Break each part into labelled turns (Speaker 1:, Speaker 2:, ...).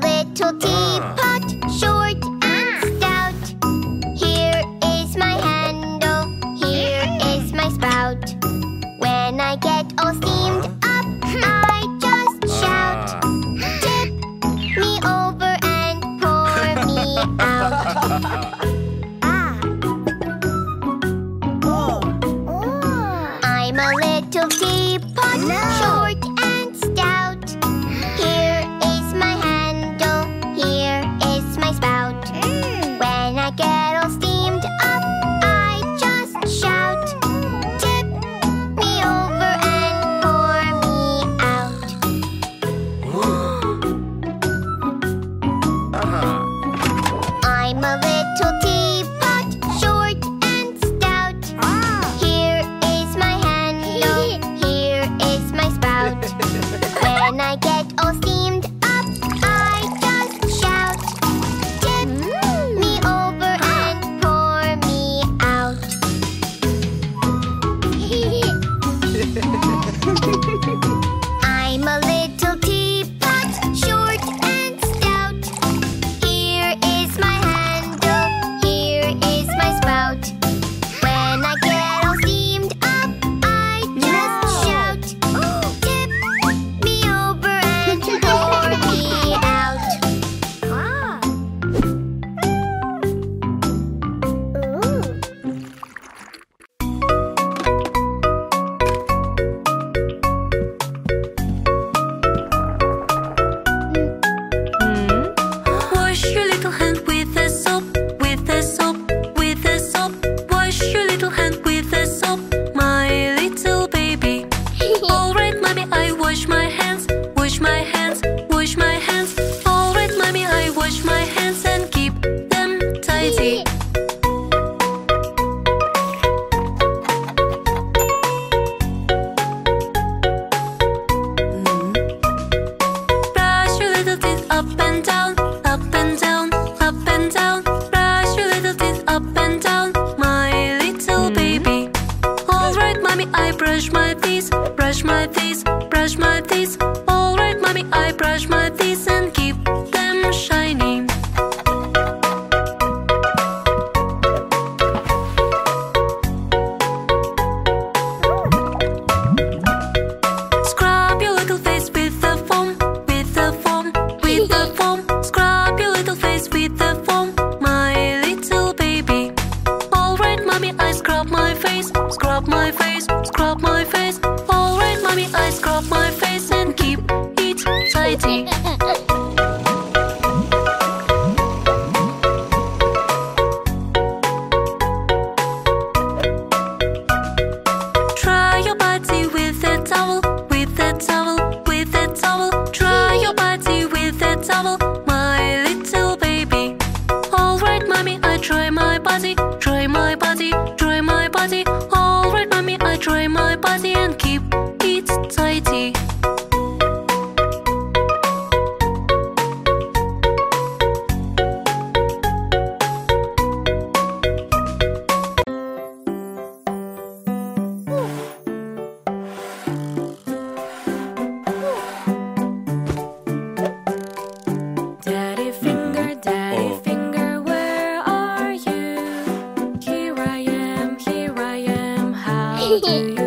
Speaker 1: little
Speaker 2: teapot,
Speaker 1: 嘿嘿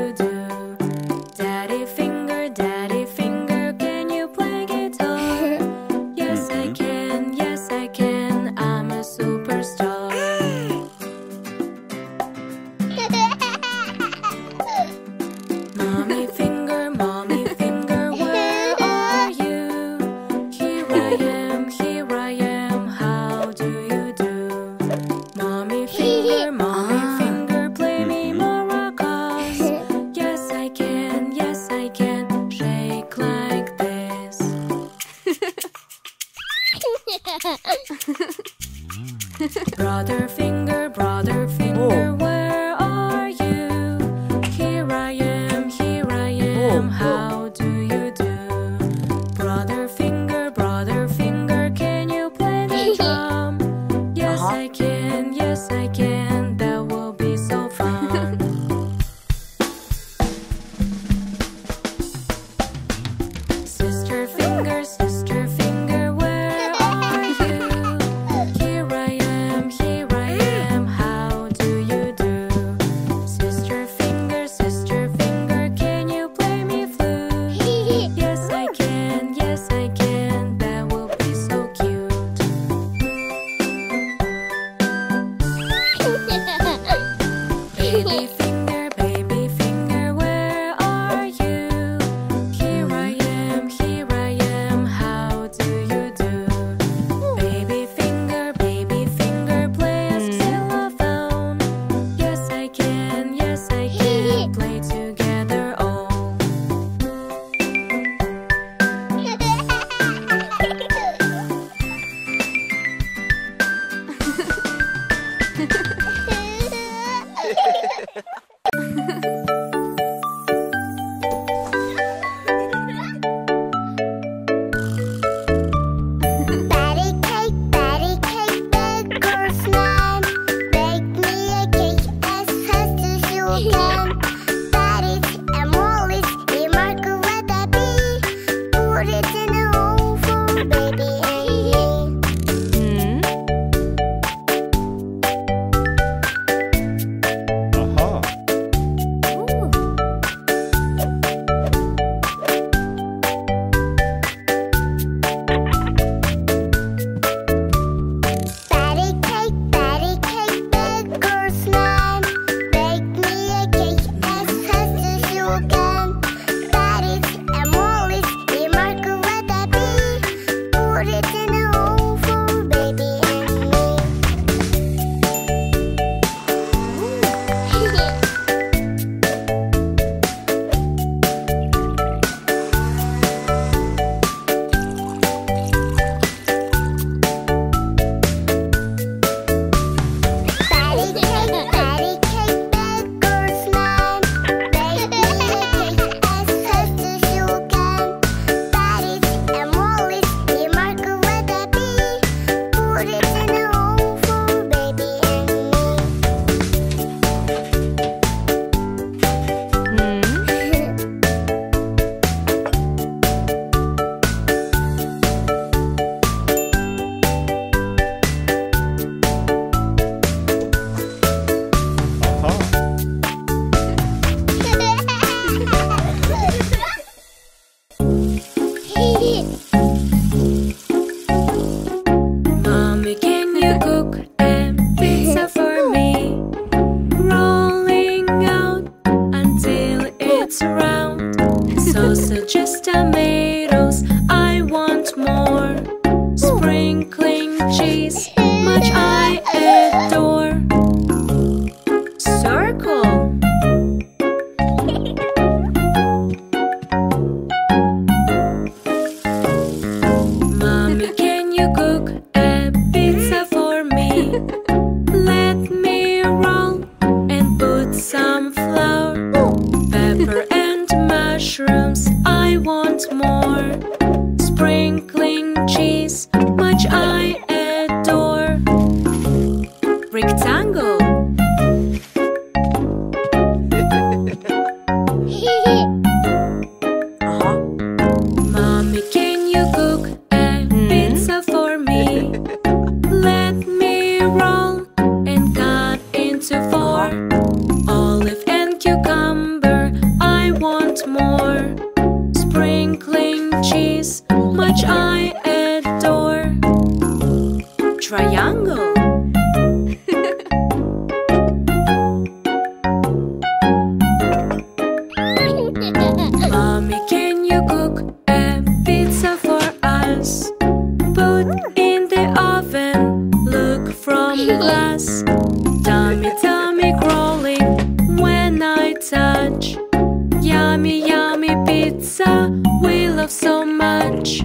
Speaker 1: pizza, we love so much.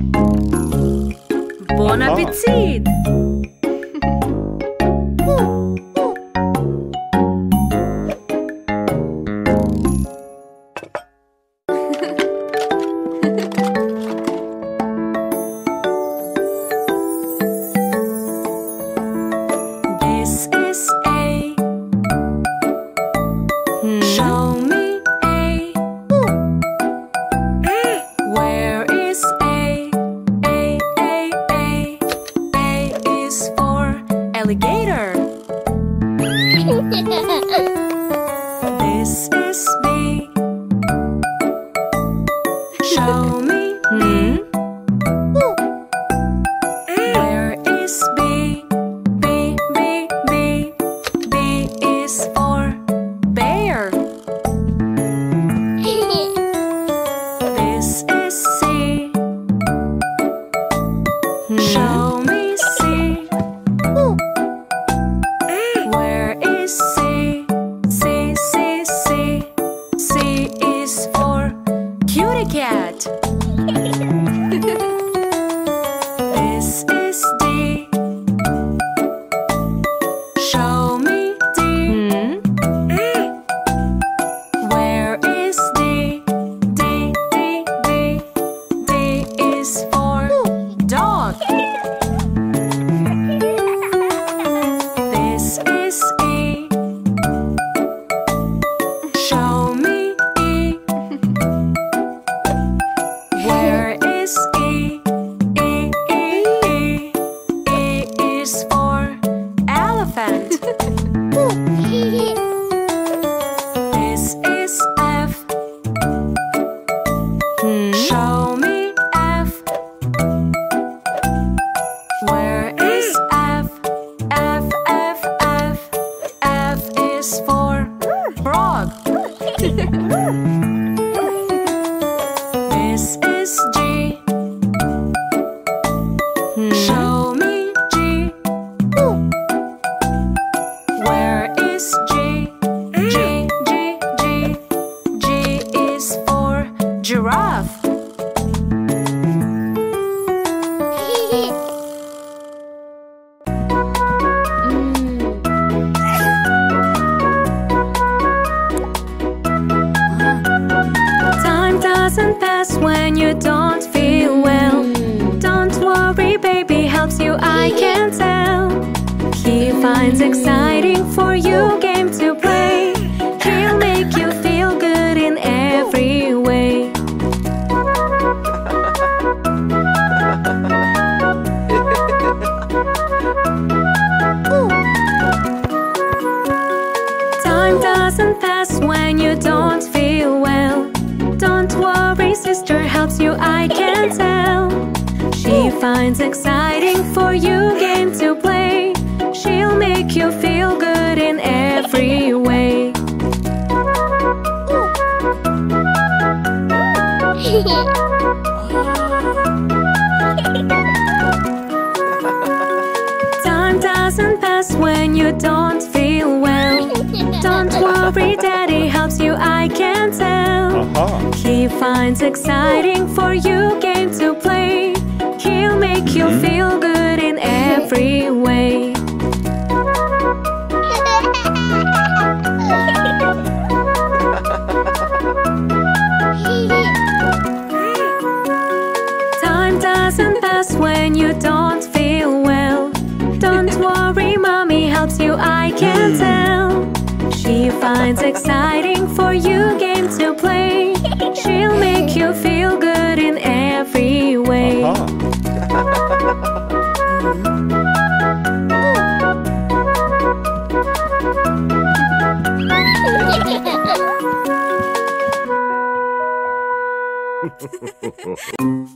Speaker 1: Bon oh. appetit! Elephant. exciting for you game to play. He'll make you mm-hmm. feel good in every way. Time doesn't pass when you don't feel well. Don't worry, mommy helps you, I can mm. tell. She finds exciting for you game Oh.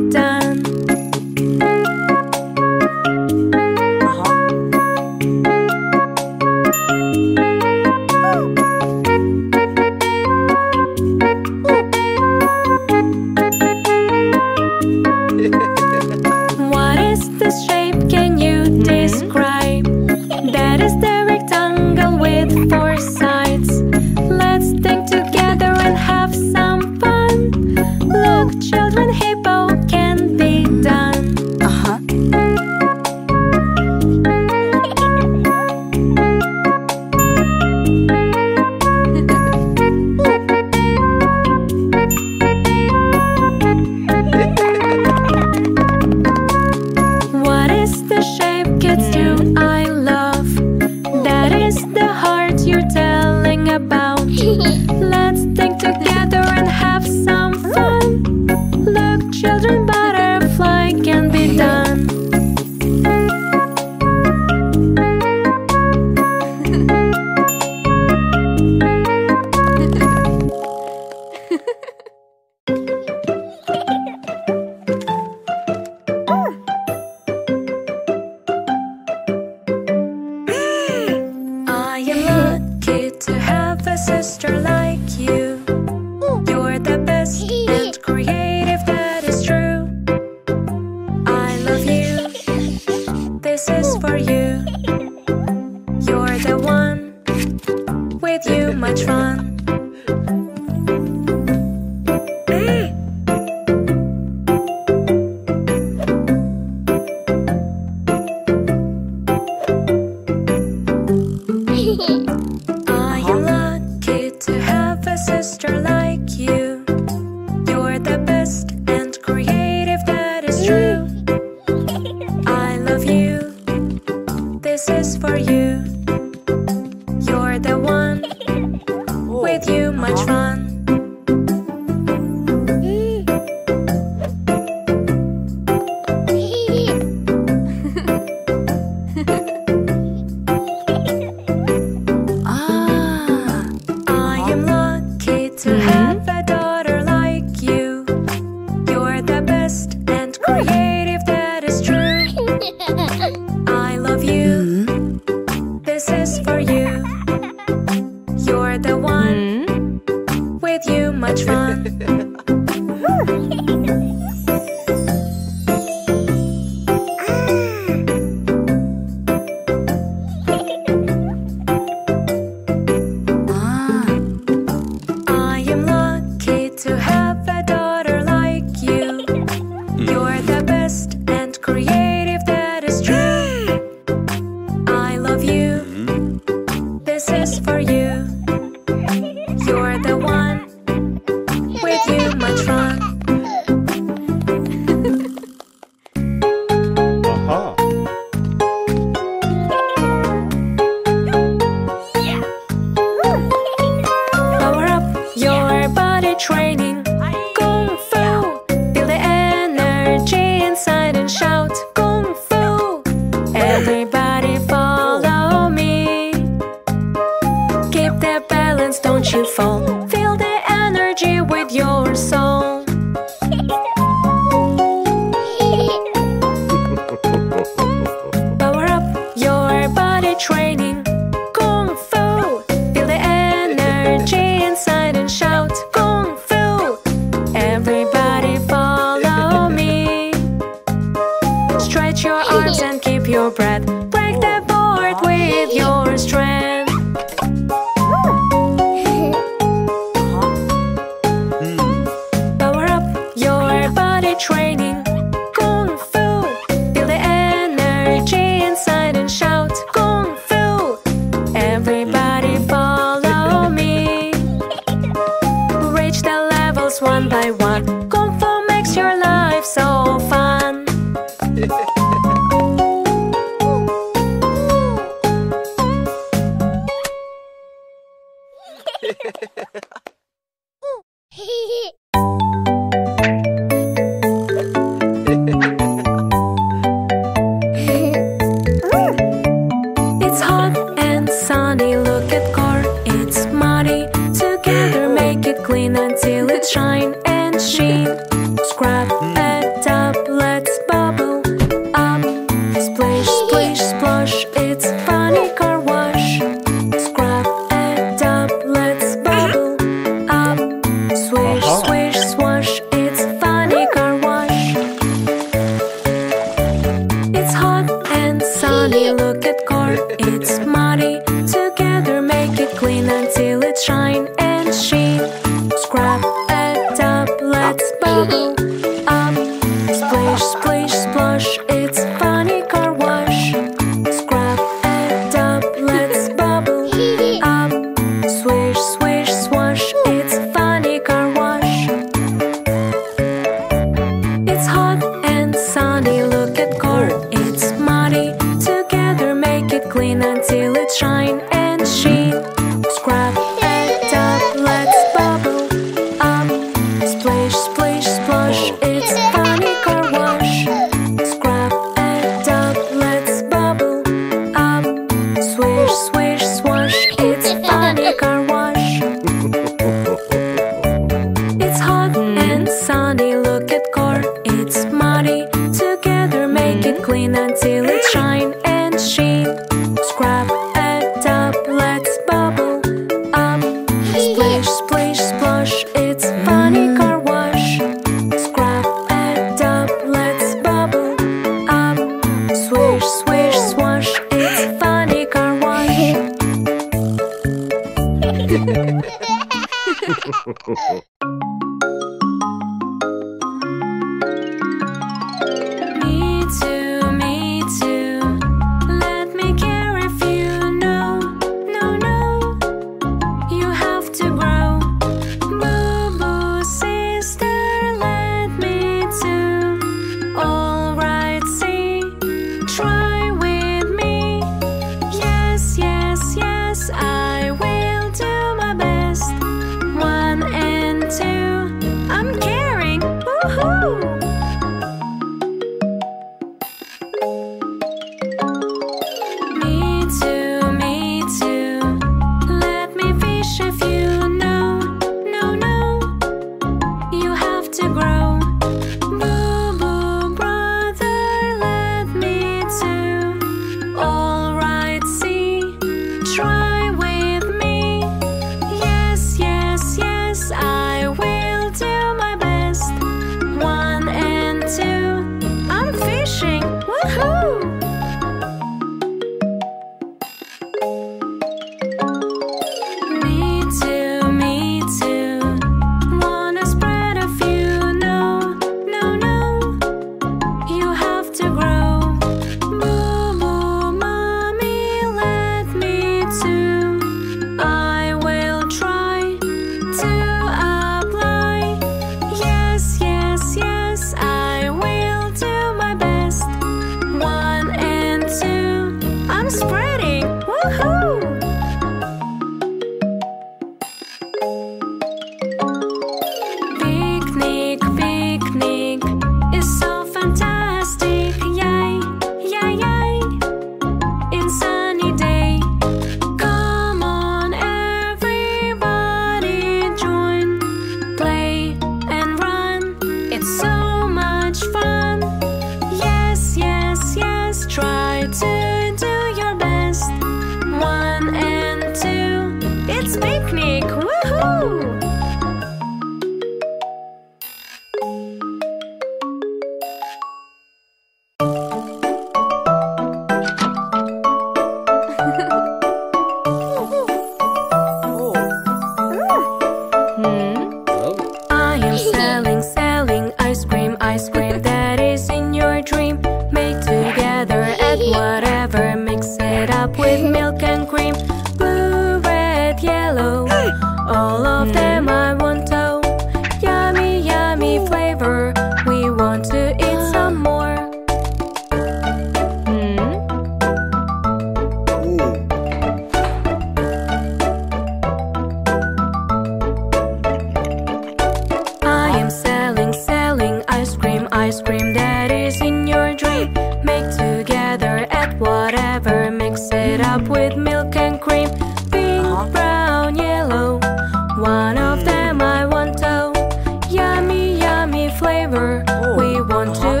Speaker 1: Oh. We want to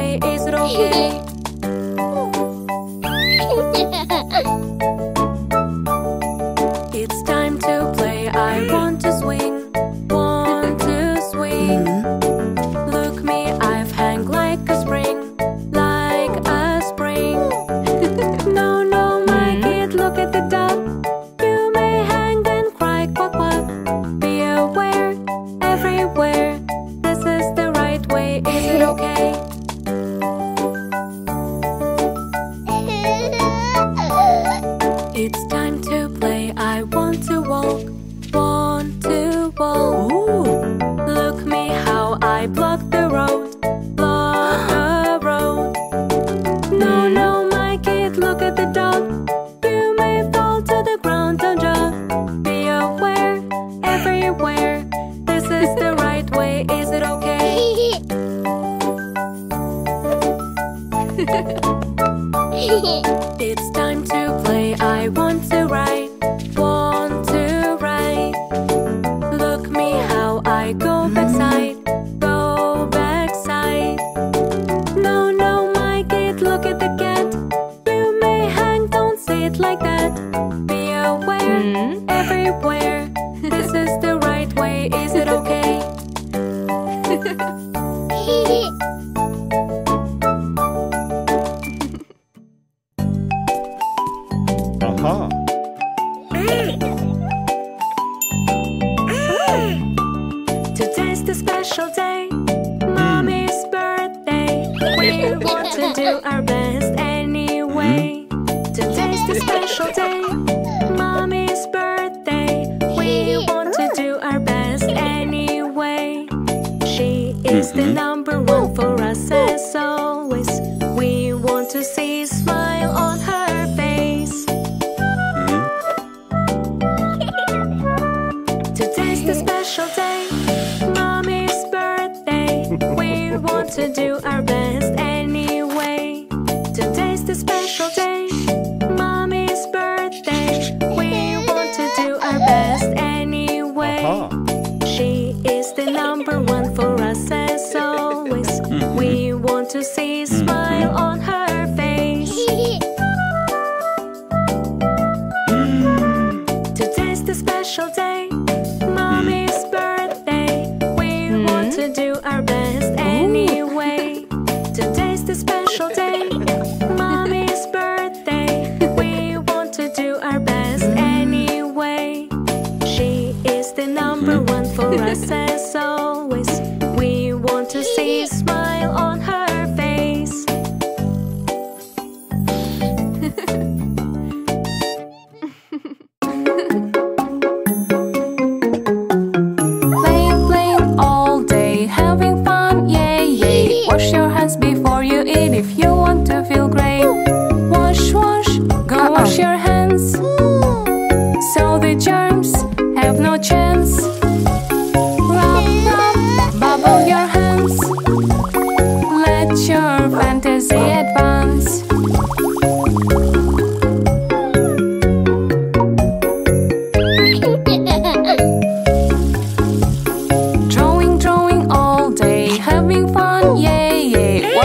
Speaker 1: way, is it okay? something mm-hmm.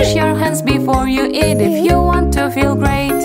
Speaker 1: Wash your hands before you eat if you want to feel great.